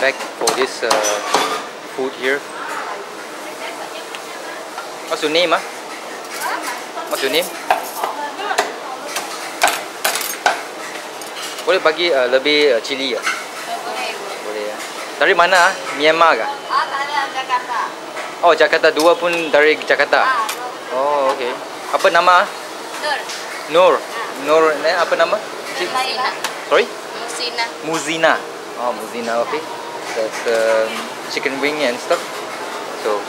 back for this uh, food here. What's your name, ah? What's your name? Boleh bagi uh, lebih uh, cili ya? Boleh. Boleh ya. Dari mana? ah? Myanmar kah? Ah, ada Jakarta. Oh, Jakarta. Dua pun dari Jakarta. Ah, Oh, okay. Apa nama? Nur. Nur. Nur, eh, apa nama? Musina. Sorry? Musina. Muzina. Oh, Muzina, okay. That's um, chicken wing and stuff. So,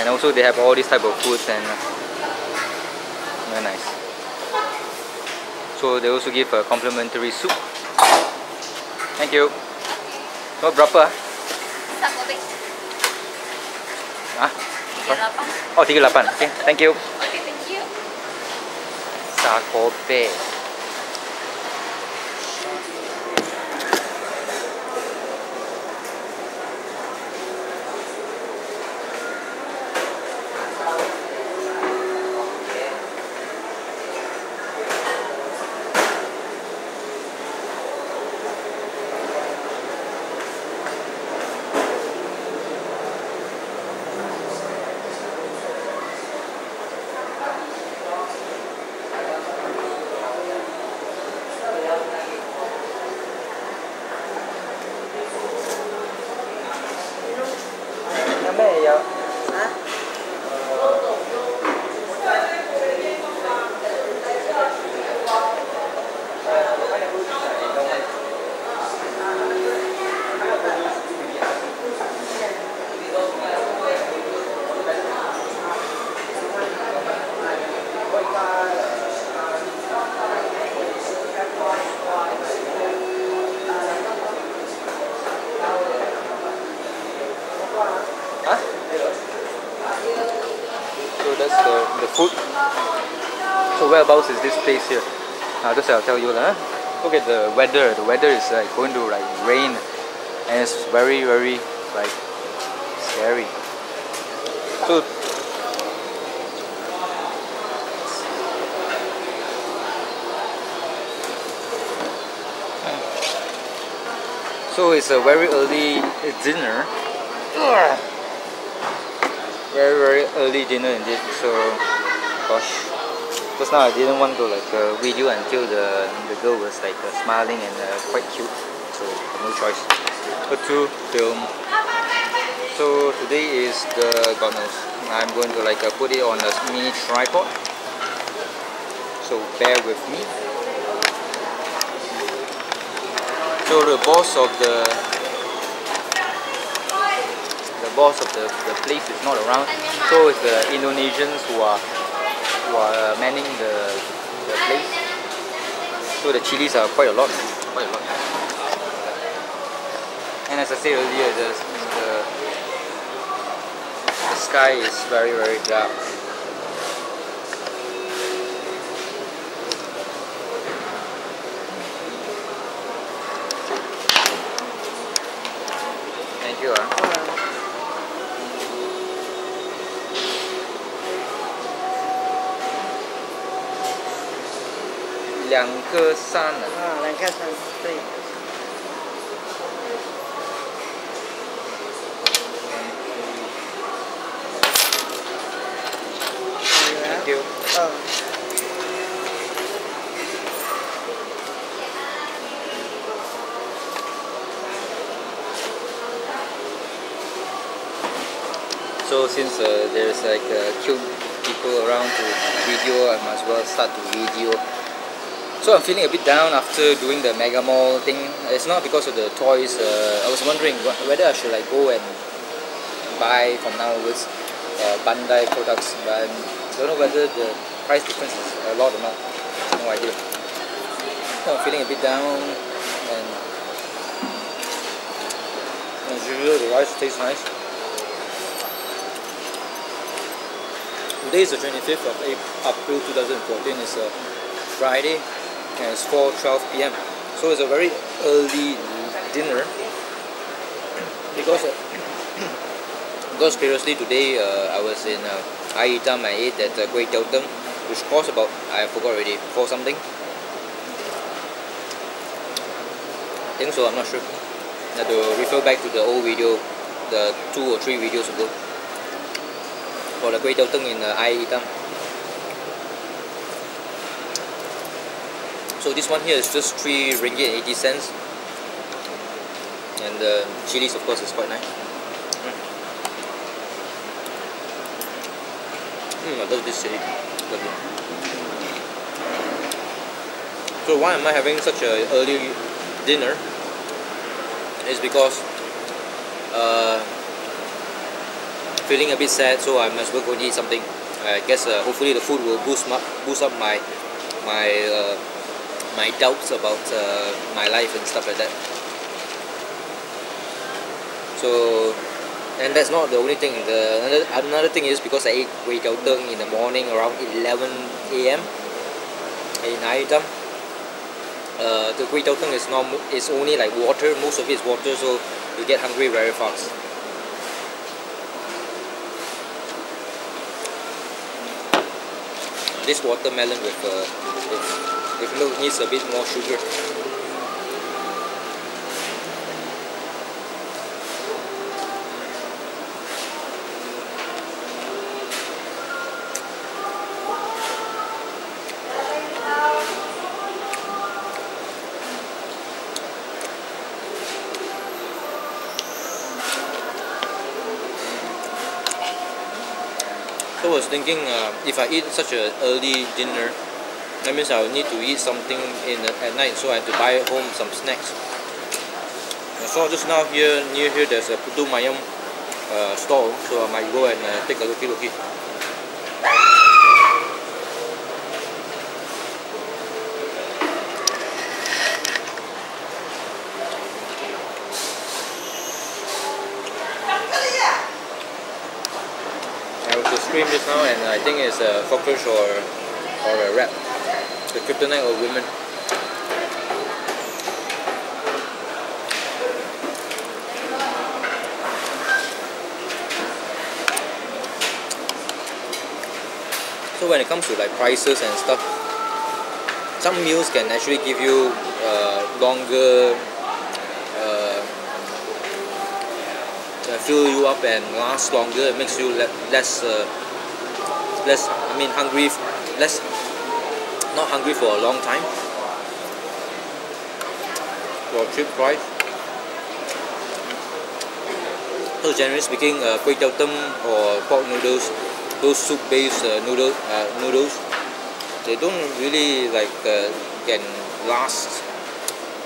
and also they have all these type of foods and uh, very nice. So they also give a complimentary soup. Thank you. Oh, berapa? ah? Tak kopi. Tiga lapan. Oh, 38. Okay, thank you. Okay, thank you. Sakope. 我也 That's the, the food. So whereabouts is this place here? Uh, just I'll tell you lah. Look at the weather. The weather is like going to like rain, and it's very very like scary. So So it's a very early dinner. Very very early dinner indeed. So, gosh, just now I didn't want to like uh, video until the the girl was like uh, smiling and uh, quite cute. So no choice but to film. So today is the God knows. I'm going to like uh, put it on a mini tripod. So bear with me. So the boss of the the boss of the, the place is not around. So it's the Indonesians who are who are uh, manning the, the place. So the chilies are quite a lot, quite a lot. And as I said earlier, the the, the sky is very very dark. Thank you. Ah. "两颗山啊。啊，两个三对，有 Thank you. 嗯， So since uh, there's like uh, cute people around to video, I might as well start to video. so I'm feeling a bit down after doing the Mega Mall thing. It's not because of the toys. Uh, I was wondering wh- whether I should like go and buy from now onwards uh, Bandai products, but I don't know whether the price difference is a lot or not. No idea. So I'm feeling a bit down, and as usual, the rice tastes nice. Today is the 25th of Ap- April 2014. It's a Friday and it's 4:12 p.m. So it's a very early dinner because uh, because previously today uh, I was in uh, Air Itam. I ate at uh, Kway Teow Tem, which cost about I forgot already four something. I think so. I'm not sure. I have to refer back to the old video, the two or three videos ago. For the Kway Teow Teng in uh, Ai So this one here is just 3 ringgit 80 cents. And the chilies of course is quite nice. Mm, I love this chili. So why am I having such a early dinner? Is because uh, feeling a bit sad, so I must well go eat something. I guess uh, hopefully the food will boost my, boost up my my uh, my doubts about uh, my life and stuff like that. So and that's not the only thing. The another, another thing is because I ate Kway Teow in the morning around 11 a.m. in Air Itam. Uh, the Kway Teow is is only like water. Most of it is water, so you get hungry very fast. This watermelon with uh, with, with milk needs a bit more sugar. So I was thinking uh, if I eat such an early dinner, that means I will need to eat something in the, at night. So I have to buy home some snacks. I saw just now here near here there's a putu mayam uh, stall, so I might go and uh, take a looky looky. I was to stream just now and I think it's a cockroach or or a rat. The kryptonite of women. So when it comes to like prices and stuff, some meals can actually give you uh, longer uh, uh, fill you up and last longer. It makes you le- less, uh, less. I mean, hungry, less, not hungry for a long time. For cheap price. So generally speaking, uh, kway or pork noodles, those soup-based uh, noodle uh, noodles, they don't really like uh, can last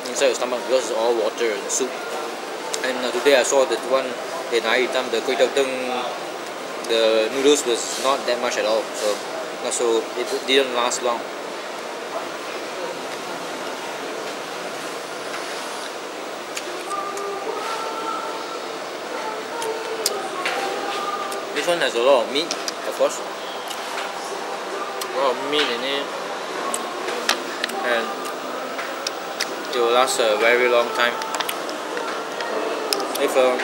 inside your stomach because it's all water and soup. And uh, today I saw that one in Air Itam, the kway teow the noodles was not that much at all. So, so it didn't last long. This one has a lot of meat, of course. A lot of meat in it. And it will last a very long time. If uh,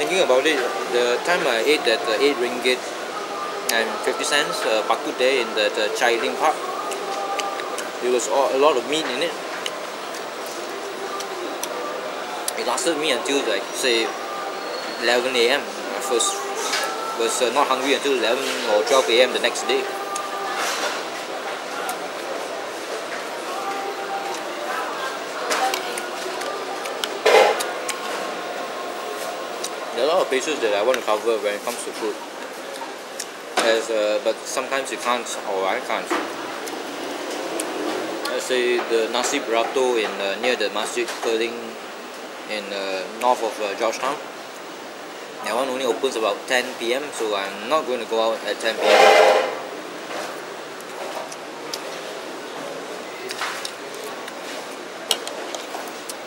thinking about it, the time I ate that uh, 8 ringgit and 50 cents uh, kut in that uh, Chai Leng Park, there was all, a lot of meat in it. It lasted me until like say 11 a.m. I first was uh, not hungry until 11 or 12 a.m. the next day. There are a lot of places that I want to cover when it comes to food. As, uh, but sometimes you can't, or I can't. Let's say the nasi berato in uh, near the Masjid Perling in uh, north of uh, Georgetown. That one only opens about 10 p.m. So I'm not going to go out at 10 p.m.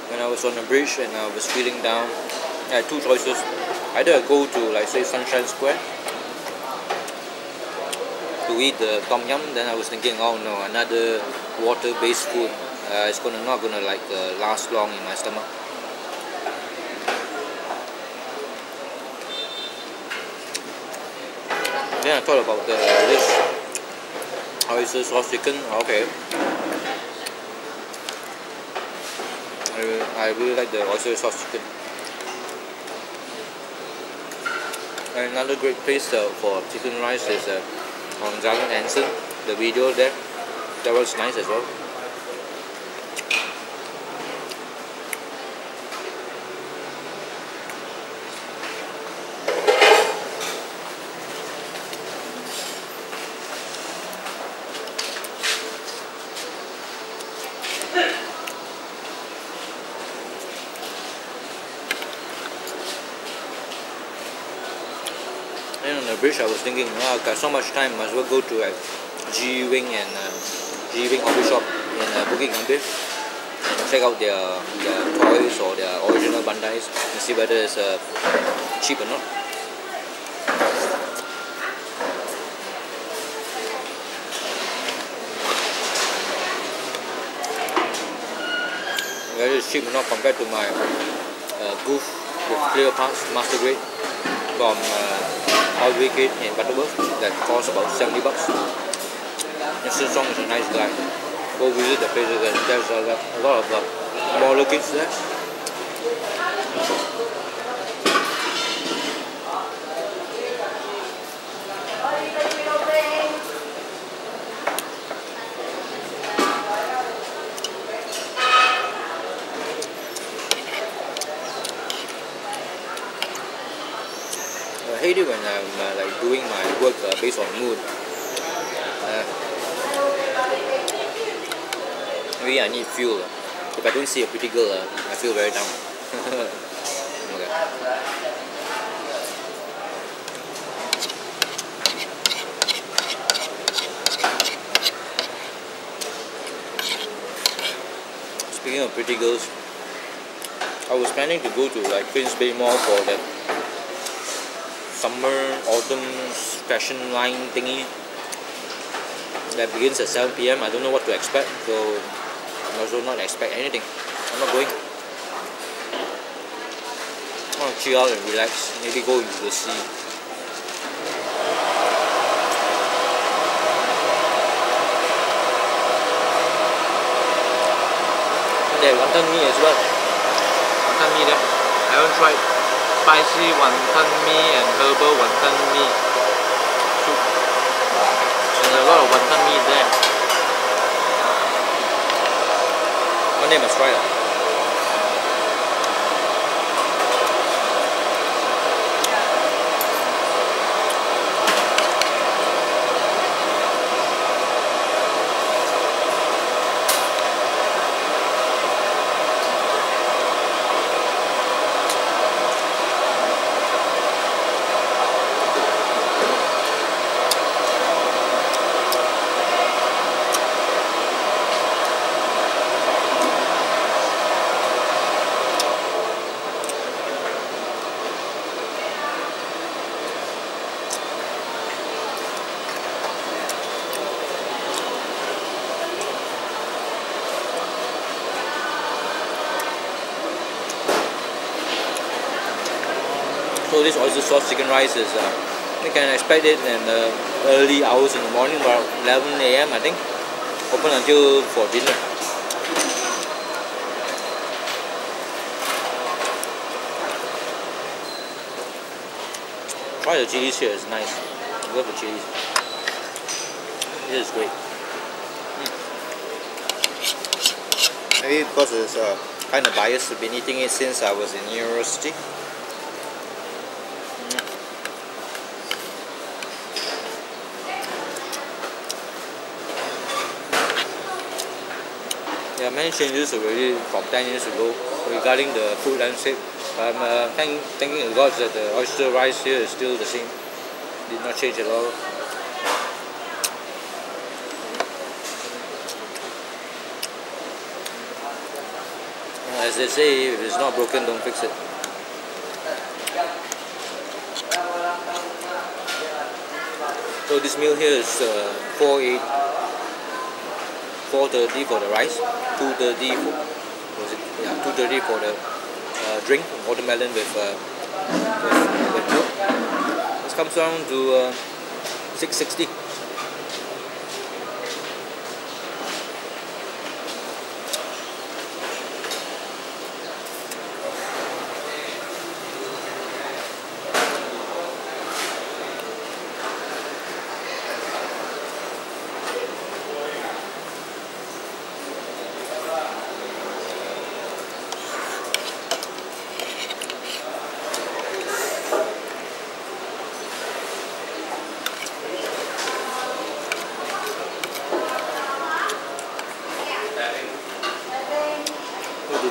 When I was on the bridge and I was feeling down, I had two choices. Either I go to like say Sunshine Square to eat the tom yum. Then I was thinking, oh no, another water-based food. Uh, it's gonna not gonna like uh, last long in my stomach. Then I thought about the uh, this oyster sauce chicken. Ah, okay. I really, I really like the oyster sauce chicken. And another great place uh, for chicken rice is uh, on Jalan Anson. The video there, that was nice as well. Bridge, I was thinking, oh, I've got so much time, might as well go to like G Wing and uh, G Wing Hobby Shop in uh, Bukit Gambir and check out their their toys or their original Bandais and see whether it's uh, cheap or not. Whether it's cheap or not compared to my uh, Gouf with clear parts, master grade from uh, All Wicked in Butterworth that costs about 70 bucks. And Shin Song is a nice guy. Go visit the place again. There's a, lot- a lot of uh, smaller kids there. It when I'm uh, like doing my work uh, based on mood. Uh, maybe I need fuel. If I don't see a pretty girl, uh, I feel very down. okay. Speaking of pretty girls, I was planning to go to like Queens Bay Mall for that summer autumn fashion line thingy that begins at 7 p.m. I don't know what to expect, so I'm also not expect anything. I'm not going. I want to chill out and relax. Maybe go into the sea. There, wonton mee as well. Wonton mee there. I haven't tried spicy wonton mee and herbal wonton mee soup. There's a lot of wonton mee there. One day must try that. So this oyster sauce chicken rice is uh, you can expect it in the early hours in the morning, about 11 a.m. I think. Open until for dinner. Try the chilies here, it's nice. I love the chilies. This is great. Mm. Maybe because it's uh, kind of biased, I've been eating it since I was in university. Are many changes already from 10 years ago regarding the food landscape. I'm uh, thank, thanking gods that the oyster rice here is still the same. Did not change at all. As they say, if it's not broken, don't fix it. So this meal here is uh, 4 8 4.30 for the rice, 2.30 for was it? Yeah, 2.30 for the uh, drink, watermelon with, uh, with, milk. This comes down to uh, 6.60.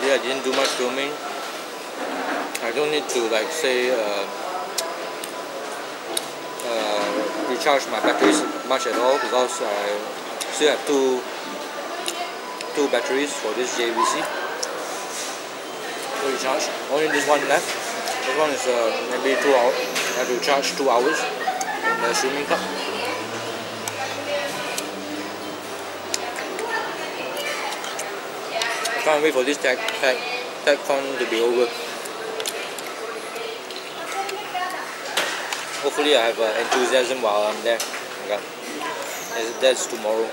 I didn't do much filming. I don't to say uh, uh, recharge my batteries much at all because I still have two two batteries for this JVC to recharge. Only this one left. This one is uh, maybe two hours. I have to charge two hours in the swimming club. I can't wait for this tech tag tag tagcon to be over. Hopefully I have uh, enthusiasm while I'm there. Okay. That's, that's tomorrow.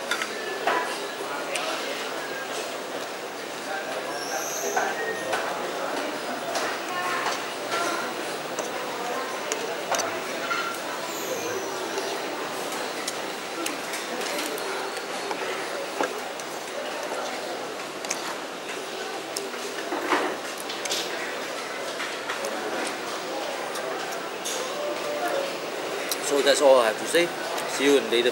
That's all I have to say. See you in later